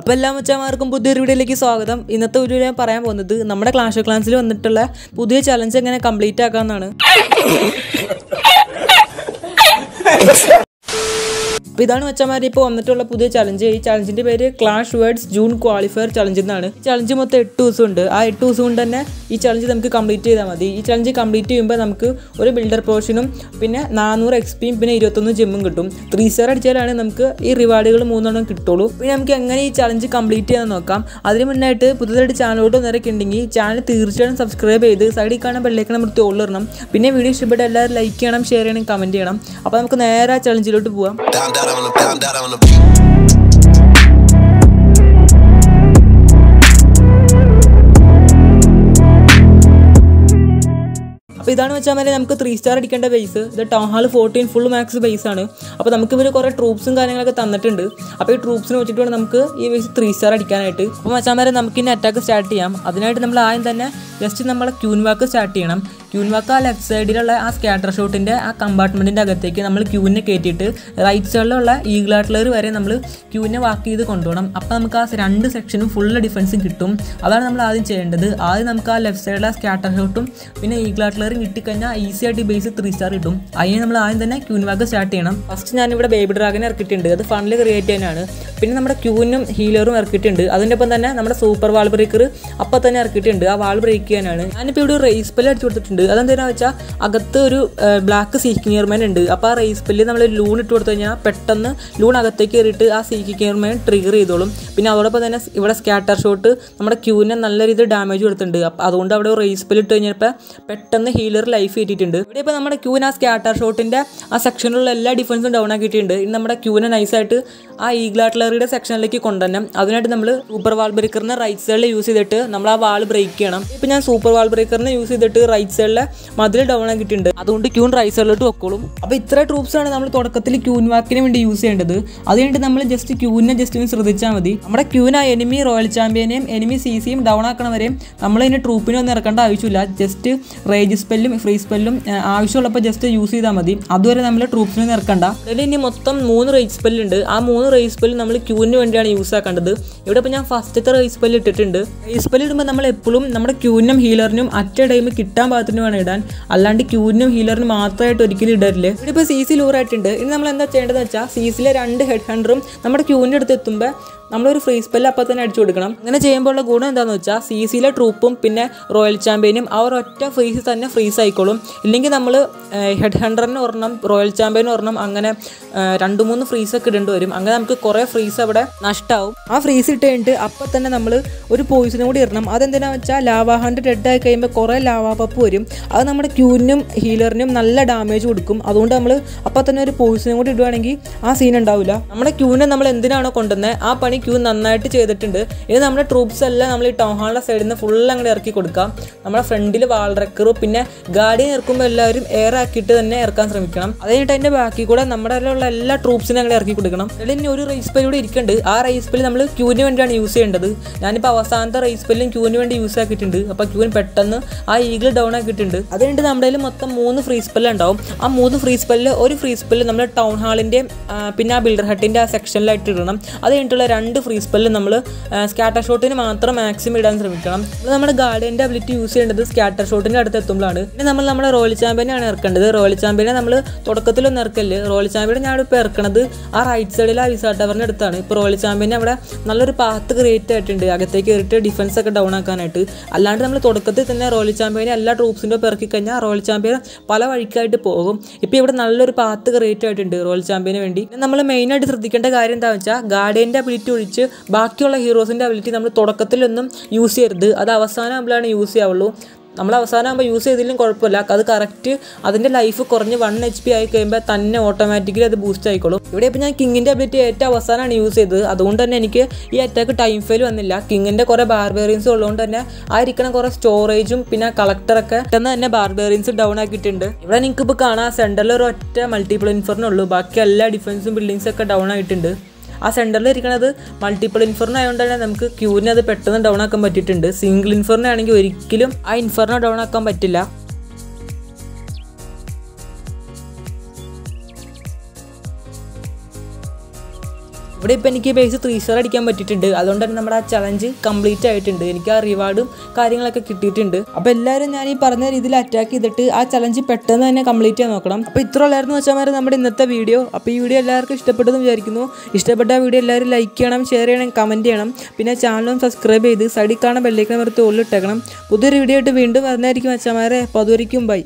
അപ്പോൾ എല്ലാ മച്ചാമാർക്കും പുതിയൊരു വീഡിയോയിലേക്ക് സ്വാഗതം. ഇന്നത്തെ ഒരു ഞാൻ പറയാൻ പോകുന്നത് നമ്മുടെ ക്ലാഷ് ഓഫ് ക്ലാൻസിൽ വന്നിട്ടുള്ള പുതിയ ചലഞ്ച് എങ്ങനെ കംപ്ലീറ്റ് ആക്കാമെന്നാണ് അപ്പോൾ ഇതാണ് മച്ചന്മാർ ഇപ്പോൾ വന്നിട്ടുള്ള പുതിയ ചലഞ്ച് ഈ ചലഞ്ചിന്റെ പേര് clash words June qualifier challenge എന്നാണ്. ഈ ചലഞ്ച് മൊത്തം എട്ട് ദിവസം ഉണ്ട്. ആ എട്ട് ദിവസം കൊണ്ട് തന്നെ ഈ ചലഞ്ച് നമുക്ക് കംപ്ലീറ്റ് ചെയ്താൽ മതി. ഈ ചലഞ്ച് കംപ്ലീറ്റ് ചെയ്യുമ്പോൾ നമുക്ക് ഒരു ബിൽഡർ പോർഷനും പിന്നെ നാനൂറ് എക്സ്പിയും പിന്നെ ഇരുപത്തൊന്ന് ജിമ്മും കിട്ടും. ത്രീ സ്റ്റാർ അടിച്ചാലാണ് നമുക്ക് ഈ റിവാർഡുകൾ മൂന്നെണ്ണം കിട്ടുള്ളൂ. പിന്നെ നമുക്ക് എങ്ങനെ ഈ ചലഞ്ച് കംപ്ലീറ്റ് ചെയ്യാൻ നോക്കാം. അതിന് മുന്നായിട്ട് പുതുതായിട്ട് ചാനലോട്ട് ഒന്നരൊക്കെ ഉണ്ടെങ്കിൽ ചാനൽ തീർച്ചയായും സബ്സ്ക്രൈബ് ചെയ്ത് സൈഡിൽ കാണാൻ ബെല്ലേക്കണം നമ്മൾ തോളിലിടണം പിന്നെ വീഡിയോ ഇഷ്ടപ്പെട്ട എല്ലാവരും ലൈക്ക് ചെയ്യണം ഷെയർ ചെയ്യണം കമന്റ് ചെയ്യണം. അപ്പോൾ നമുക്ക് നേരെ ആ ചലഞ്ചിലോട്ട് പോവാം. Down, on the down, down, on the അപ്പോൾ ഇതാണ് വെച്ചാൽ മതി നമുക്ക് ത്രീ സ്റ്റാർ അടിക്കേണ്ട ബേസ് ഇത് town hall fourteen full max base ആണ്. അപ്പോൾ നമുക്ക് ഇവർ കുറേ ട്രൂപ്സും കാര്യങ്ങളൊക്കെ തന്നിട്ടുണ്ട്. അപ്പോൾ ഈ ട്രൂപ്സിനെ വെച്ചിട്ട് വേണം നമുക്ക് ഈ ബേസ് ത്രീ സ്റ്റാർ അടിക്കാനായിട്ട്. അപ്പോൾ മച്ചാമാരെ നമുക്ക് ഇനി അറ്റാക്ക് സ്റ്റാർട്ട് ചെയ്യാം. അതിനായിട്ട് നമ്മൾ ആദ്യം തന്നെ ജസ്റ്റ് നമ്മളെ ക്യൂൻ വാക്ക് സ്റ്റാർട്ട് ചെയ്യണം. ക്യൂൻ വാക്ക് ആ ലെഫ്റ്റ് സൈഡിലുള്ള ആ സ്കാറ്റർ ഷോട്ടിന്റെ ആ കമ്പാർട്ട്മെന്റിന്റെ അകത്തേക്ക് നമ്മൾ ക്യൂവിനെ കയറ്റിയിട്ട് റൈറ്റ് സൈഡിലുള്ള ഈഗ്ലാട്ട്ലർ വരെ നമ്മൾ ക്യൂവിനെ വാക്ക് ചെയ്ത് കൊണ്ടുപോകണം. അപ്പോൾ നമുക്ക് ആ രണ്ട് സെക്ഷനും ഫുൾ ഡിഫൻസും കിട്ടും. അതാണ് നമ്മൾ ആദ്യം ചെയ്യേണ്ടത്. ആദ്യം നമുക്ക് ആ ലെഫ്റ്റ് സൈഡിലെ സ്കാറ്റർ ഷോട്ടും പിന്നെ ഈഗ്ലാട്ട്ലറും കിട്ടിക്കഴിഞ്ഞാൽ ഈസി ആയിട്ട് ബേസ് ത്രീ സ്റ്റാർ കിട്ടും അതിന് നമ്മൾ ആദ്യം തന്നെ ക്യൂൻവാക്ക് സ്റ്റാർട്ട് ചെയ്യണം. ഫസ്റ്റ് ഞാനിവിടെ ബേബി ഡ്രാഗനെ ഇറക്കിയിട്ടുണ്ട്. അത് ഫണ്ടിൽ ക്രിയേറ്റ് ചെയ്യാനാണ്. പിന്നെ നമ്മുടെ ക്യൂവിനും ഹീലറും ഇറക്കിയിട്ടുണ്ട്. അതിന്റെ ഒപ്പം തന്നെ നമ്മുടെ സൂപ്പർ വാൾ ബ്രേക്കർ അപ്പം തന്നെ ഇറക്കിയിട്ടുണ്ട്. ആ വാൾ ബ്രേക്ക് ചെയ്യാനാണ്. ഞാനിപ്പോൾ ഇവിടെ റേസ് പല്ല് അടിച്ചു കൊടുത്തിട്ടുണ്ട്. അതെന്തിനാ വെച്ചാൽ അകത്ത് ഒരു ബ്ലാക്ക് സീക്കിങ്ങിയർമാൻ ഉണ്ട്. അപ്പോൾ ആ റേസ് പെല്ല് നമ്മൾ ലൂൺ ഇട്ട് കൊടുത്തു കഴിഞ്ഞാൽ പെട്ടെന്ന് ലൂൺ അകത്തേക്ക് കയറിയിട്ട് ആ സീക്കിങ്ങിയർമാൻ ട്രിഗർ ചെയ്തോളും. പിന്നെ അതോടൊപ്പം തന്നെ ഇവിടെ സ്കാറ്റർ ഷോട്ട് നമ്മുടെ ക്യൂവിനെ നല്ല രീതിയിൽ ഡാമേജ് കൊടുത്തിട്ടുണ്ട്. അപ്പോൾ അതുകൊണ്ട് അവിടെ റേസ് പെല്ല് ഇട്ട് കഴിഞ്ഞപ്പോൾ പെട്ടെന്ന് ഹീലർ ലൈഫ് കിട്ടിയിട്ടുണ്ട്. ഇവിടെ ഇപ്പോൾ നമ്മുടെ ക്യൂവിന് ആ സ്കാറ്റർ ഷോട്ടിന്റെ ആ സെക്ഷനിലുള്ള എല്ലാ ഡിഫൻസും ഡൗൺ ആക്കിയിട്ടുണ്ട്. ഇനി നമ്മുടെ ക്യൂവിനെ നൈസായിട്ട് ആ ഈഗ്ലാട്ട്ലറിയുടെ സെക്ഷനിലേക്ക് കൊണ്ടുവരണം. അതിനായിട്ട് നമ്മൾ സൂപ്പർ വാൾ ബ്രേക്കറിനെ റൈറ്റ് സൈഡിൽ യൂസ് ചെയ്തിട്ട് നമ്മൾ ആ വാൾ ബ്രേക്ക് ചെയ്യണം. ഇപ്പം ഞാൻ സൂപ്പർ വാൾ ബ്രേക്കറിനെ യൂസ് ചെയ്തിട്ട് റൈറ്റ് സൈഡിലെ മതിൽ ഡൗൺ ആക്കിയിട്ടുണ്ട് അതുകൊണ്ട് ക്യൂൺ റൈസറിലോട്ട് വെക്കോളും. അപ്പോൾ ഇത്ര ട്രൂപ്സ് ആണ് നമ്മൾ തുടക്കത്തിൽ ക്യൂൻ വാക്കിന് വേണ്ടി യൂസ് ചെയ്യേണ്ടത്. അത് നമ്മൾ ജസ്റ്റ് ക്യൂവിനെ ജസ്റ്റ് ഒന്ന് ശ്രദ്ധിച്ചാൽ മതി. നമ്മുടെ ക്യൂന എനിമി റോയൽ ചാമ്പ്യനെയും എനിമി സി സിയും ഡൗൺ ആക്കണവരെയും നമ്മൾ ഇതിന് ട്രൂപ്പിനെ ഒന്നും ഇറക്കേണ്ട ആവശ്യമില്ല. ജസ്റ്റ് റേജ് സ്പെല്ലും ഫ്രീ സ്പെല്ലും ആവശ്യമുള്ളപ്പോൾ ജസ്റ്റ് യൂസ് ചെയ്താൽ മതി. അതുവരെ നമ്മൾ ട്രൂപ്സിനെ ഒന്നും ഇറക്കണ്ട. അതിൽ ഇനി മൊത്തം മൂന്ന് റേജ് സ്പെല്ലുണ്ട് ആ മൂന്ന് റേജ് സ്പെല്ല് നമ്മൾ ക്യൂവിന് വേണ്ടിയാണ് യൂസ് ആക്കേണ്ടത്. ഇവിടെ ഇപ്പോൾ ഞാൻ ഫസ്റ്റത്തെ റൈസ് പല്ല് ഇട്ടിട്ടുണ്ട്. റൈസ് പല്ല് ഇടുമ്പോൾ നമ്മൾ എപ്പോഴും നമ്മുടെ ക്യൂവിനും ഹീലറിനും അറ്റ ടൈം കിട്ടാൻ പാകത്തിന് വേണം ഇടാൻ. അല്ലാണ്ട് ക്യൂവിനും ഹീലറിനും മാത്രമായിട്ട് ഒരിക്കലും ഇടരുത്. ഇവിടെ ഇപ്പോൾ സി സി ലൂറായിട്ടുണ്ട്. ഇനി നമ്മൾ എന്താ ചെയ്യേണ്ടതെന്ന് വെച്ചാൽ സി സിയിലെ രണ്ട് ഹെഡ് ഹണ്ടറും നമ്മുടെ ക്യൂവിന്റെ അടുത്ത് എത്തുമ്പോൾ നമ്മളൊരു ഫ്രീ സ്പെല്ല് അപ്പോൾ തന്നെ അടിച്ചു കൊടുക്കണം. അങ്ങനെ ചെയ്യുമ്പോൾ ഉള്ള ഗുണം എന്താണെന്ന് വെച്ചാൽ സി സിയിലെ ട്രൂപ്പും പിന്നെ റോയൽ ചാമ്പ്യനും അവർ ഒറ്റ ഫ്രീസ് തന്നെ ഫ്രീസ് ആയിക്കോളും. ഇല്ലെങ്കിൽ നമ്മൾ ഹെഡ് ഹണ്ടറിന് ഒരെണ്ണം റോയൽ ചാമ്പ്യന് ഒരെണ്ണം അങ്ങനെ രണ്ട് മൂന്ന് ഫ്രീസ് ഒക്കെ ഇടേണ്ടി വരും. അങ്ങനെ നമുക്ക് കുറേ ഫ്രീസ് അവിടെ നഷ്ടമാവും ആ ഫ്രീസ് ഇട്ട് കഴിഞ്ഞിട്ട് അപ്പം തന്നെ നമ്മൾ ഒരു പോയിസനും കൂടി ഇടണം. അതെന്തിനാണെന്ന് വെച്ചാൽ ലാവാ ഡെഡ് ആയി കഴിയുമ്പോൾ കുറേ ലാവാ പപ്പ് വരും. അത് നമ്മുടെ ക്യൂവിനും ഹീലറിനും നല്ല ഡാമേജ് കൊടുക്കും. അതുകൊണ്ട് നമ്മൾ അപ്പം തന്നെ ഒരു പോയിസനും കൂടി ഇടുവാണെങ്കിൽ ആ സീൻ ഉണ്ടാവില്ല നമ്മുടെ ക്യൂവിനെ നമ്മൾ എന്തിനാണോ കൊണ്ടുവന്നത് ആ പണി ക്യൂ നന്നായിട്ട് ചെയ്തിട്ടുണ്ട്. ഇനി നമ്മുടെ ട്രൂപ്സ് എല്ലാം നമ്മൾ ഈ ടൗൺ ഹാളിന്റെ സൈഡിൽ നിന്ന് ഫുൾ അങ്ങോട്ട് ഇറക്കി കൊടുക്കാം. നമ്മുടെ ഫ്രണ്ടിൽ വാൾ റെക്കറും പിന്നെ ഗാർഡിയൻ ഇറക്കുമ്പോൾ എല്ലാവരും എയർ ആക്കിയിട്ട് തന്നെ ഇറക്കാൻ ശ്രമിക്കണം. അത് കഴിഞ്ഞിട്ട് അതിന്റെ ബാക്കി കൂടെ നമ്മുടെ ഉള്ള എല്ലാ ട്രൂപ്സിനും അങ്ങനെ ഇറക്കി കൊടുക്കണം. അതിൽ ഇനി ഒരു റേസ് പെല്ല് കൂടി ഇരിക്കുന്നുണ്ട് ആ റേസ് പെല്ല് നമ്മൾ ക്യൂവിന് വേണ്ടിയാണ് യൂസ് ചെയ്യേണ്ടത്. ഞാനിപ്പോൾ അവസാനത്തെ റേസ് പെല്ലും ക്യൂവിന് വേണ്ടി യൂസ് ആക്കിയിട്ടുണ്ട്. അപ്പോൾ ക്യൂവിന് പെട്ടെന്ന് ആ ഈഗിൾ ഡൗൺ ആക്കിയിട്ടുണ്ട്. അത് കഴിഞ്ഞിട്ട് നമ്മുടെ കയ്യിൽ മൊത്തം മൂന്ന് ഫ്രീ സ്പെല്ല് ഉണ്ടാവും. ആ മൂന്ന് ഫ്രീ സ്പെല്ല് ഒരു ഫ്രീ സ്പെല്ല് നമ്മൾ ടൗൺ ഹാളിന്റെ പിന്നെ ആ ബിൽഡർ ഹട്ടിന്റെ ആ സെക്ഷനിലായിട്ട് ഇടണം. അത് കഴിഞ്ഞിട്ടുള്ള ഫ്രീ സ്പെല്ല് നമ്മൾ സ്കാറ്റർ ഷോട്ടിന് മാത്രം മാക്സിമം ഇടാൻ ശ്രമിക്കണം. നമ്മുടെ ഗാർഡിയന്റെ അബിലിറ്റി യൂസ് ചെയ്യേണ്ടത് സ്കാറ്റർ ഷോട്ടിന്റെ അടുത്ത് എത്തുമ്പോഴാണ്. പിന്നെ നമ്മൾ നമ്മുടെ റോയൽ ചാമ്പ്യനാണ് ഇറക്കേണ്ടത്. റോയൽ ചാമ്പ്യനെ നമ്മൾ തുടക്കത്തിലൊന്നും ഇറക്കൽ റോയൽ ചാമ്പ്യനെ ഞാൻ ഇപ്പോൾ ഇറക്കണത് ആ റൈറ്റ് സൈഡിൽ ആ വിസാ ടവറിന്റെ അടുത്താണ്. ഇപ്പോൾ റോയൽ ചാമ്പ്യനെ അവിടെ നല്ലൊരു പാത്ത് ക്രിയേറ്റ് ആയിട്ടുണ്ട്. അകത്തേക്ക് കയറിയിട്ട് ഡിഫൻസ് ഒക്കെ ഡൗൺ ആക്കാനായിട്ട്. അല്ലാണ്ട് നമ്മൾ തുടക്കത്തിൽ തന്നെ റോയൽ ചാമ്പ്യനെ എല്ലാ ട്രൂപ്സിന്റെ ഒപ്പം ഇറക്കി കഴിഞ്ഞാൽ റോയൽ ചാമ്പ്യൻ പല വഴിക്കായിട്ട് പോകും. ഇപ്പോൾ ഇവിടെ നല്ലൊരു പാത്ത് ക്രിയേറ്റ് ആയിട്ടുണ്ട് റോയൽ ചാമ്പ്യന് വേണ്ടി. നമ്മൾ മെയിനായിട്ട് ശ്രദ്ധിക്കേണ്ട കാര്യം എന്താണെന്ന് വെച്ചാൽ ഗാർഡിയന്റെ അബിലിറ്റി ഒഴിച്ച് ബാക്കിയുള്ള ഹീറോസിന്റെ അബിലിറ്റി നമ്മൾ തുടക്കത്തിലൊന്നും യൂസ് ചെയ്യരുത്. അത് അവസാനം ആകുമ്പോഴാണ് യൂസ് ചെയ്യാവുള്ളൂ. നമ്മൾ അവസാനമാകുമ്പോൾ യൂസ് ചെയ്തില്ലെങ്കിലും കുഴപ്പമില്ല. അത് കറക്റ്റ് അതിന്റെ ലൈഫ് കുറഞ്ഞ് വൺ എച്ച് പി ആയി കഴിയുമ്പോൾ തന്നെ ഓട്ടോമാറ്റിക്കലി അത് ബൂസ്റ്റ് ആയിക്കോളും. ഇവിടെ ഇപ്പോൾ ഞാൻ കിങ്ങിന്റെ അബിലിറ്റി ഏറ്റവും അവസാനമാണ് യൂസ് ചെയ്തത്. അതുകൊണ്ട് തന്നെ എനിക്ക് ഈ അറ്റാക്ക് ടൈം ഫെയിൽ വന്നില്ല. കിങ്ങിന്റെ കുറേ ബാർബേറിയൻസ് ഉള്ളതുകൊണ്ട് തന്നെ ആ ഇരിക്കണ കുറേ സ്റ്റോറേജും പിന്നെ കളക്ടറൊക്കെ പെട്ടെന്ന് തന്നെ ബാർബേറിയൻസ് ഡൗൺ ആക്കിയിട്ടുണ്ട്. ഇവിടെ നിങ്ങൾക്ക് ഇപ്പോൾ കാണാം സെന്ററിൽ ഒരു ഒറ്റ മൾട്ടിപ്പിൾ ഇൻഫറിനുള്ളൂ ബാക്കി എല്ലാ ഡിഫൻസും ബിൽഡിങ്സൊക്കെ ഡൗൺ ആയിട്ടുണ്ട്. ആ സെന്ററിൽ ഇരിക്കുന്നത് മൾട്ടിപ്പിൾ ഇൻഫറിന് ആയതുകൊണ്ട് തന്നെ നമുക്ക് ക്യൂവിനെ അത് പെട്ടെന്ന് ഡൗൺ ആക്കാൻ പറ്റിയിട്ടുണ്ട്. സിംഗിൾ ഇൻഫറിനെ ആണെങ്കിൽ ഒരിക്കലും ആ ഇൻഫറിനെ ഡൗൺ ആക്കാൻ പറ്റില്ല. ഇവിടെ ഇപ്പോൾ എനിക്ക് ബേസ് ത്രീ സ്റ്റാർ അടിക്കാൻ പറ്റിയിട്ടുണ്ട്. അതുകൊണ്ട് തന്നെ നമ്മുടെ ആ ചലഞ്ച് കംപ്ലീറ്റ് ആയിട്ടുണ്ട്. എനിക്ക് ആ റിവാർഡും കാര്യങ്ങളൊക്കെ കിട്ടിയിട്ടുണ്ട്. അപ്പോൾ എല്ലാവരും ഞാൻ ഈ പറഞ്ഞ രീതിയിൽ അറ്റാക്ക് ചെയ്തിട്ട് ആ ചലഞ്ച് പെട്ടെന്ന് തന്നെ കംപ്ലീറ്റ് ചെയ്യാൻ നോക്കണം. അപ്പോൾ ഇത്ര ഉള്ളായിരുന്നു വെച്ചാൽ നമ്മുടെ ഇന്നത്തെ വീഡിയോ അപ്പോൾ ഈ വീഡിയോ എല്ലാവർക്കും ഇഷ്ടപ്പെട്ടെന്ന് വിചാരിക്കുന്നു. ഇഷ്ടപ്പെട്ട വീഡിയോ എല്ലാവരും ലൈക്ക് ചെയ്യണം ഷെയർ ചെയ്യണം കമന്റ് ചെയ്യണം. പിന്നെ ചാനലും സബ്സ്ക്രൈബ് ചെയ്ത് സൈഡിൽ കാണാൻ ബെല്ലേക്കാൻ നിർത്തി ഉള്ളിട്ടേക്കണം പുതിയൊരു വീഡിയോ ആയിട്ട് വീണ്ടും വരുന്നതായിരിക്കും വെച്ചാൽ അപ്പോൾ അതുവരെയും ബൈ